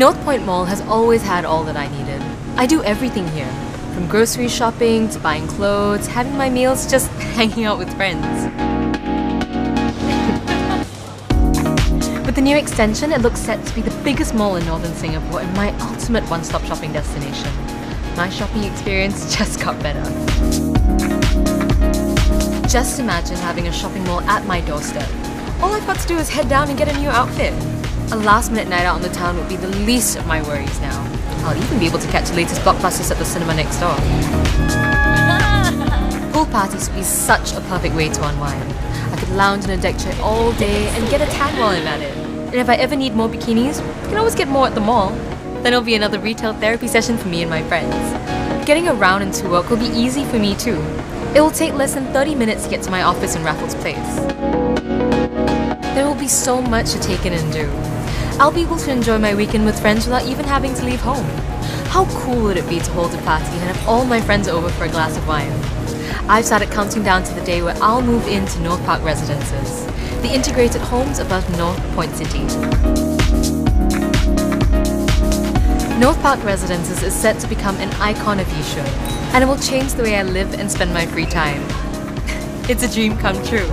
Point Mall has always had all that I needed. I do everything here, from grocery shopping to buying clothes, having my meals, just hanging out with friends. With the new extension, it looks set to be the biggest mall in northern Singapore and my ultimate one-stop shopping destination. My shopping experience just got better. Just imagine having a shopping mall at my doorstep. All I've got to do is head down and get a new outfit. A last minute night out on the town would be the least of my worries now. I'll even be able to catch the latest blockbusters at the cinema next door. Pool parties would be such a perfect way to unwind. I could lounge in a deck chair all day and get a tan while I'm at it. And if I ever need more bikinis, I can always get more at the mall. Then it'll be another retail therapy session for me and my friends. Getting around and to work will be easy for me too. It will take less than 30 minutes to get to my office in Raffles Place. There will be so much to take in and do. I'll be able to enjoy my weekend with friends without even having to leave home. How cool would it be to hold a party and have all my friends over for a glass of wine? I've started counting down to the day where I'll move into North Park Residences, the integrated homes above North Point City. North Park Residences is set to become an icon of Yishun, and it will change the way I live and spend my free time. It's a dream come true.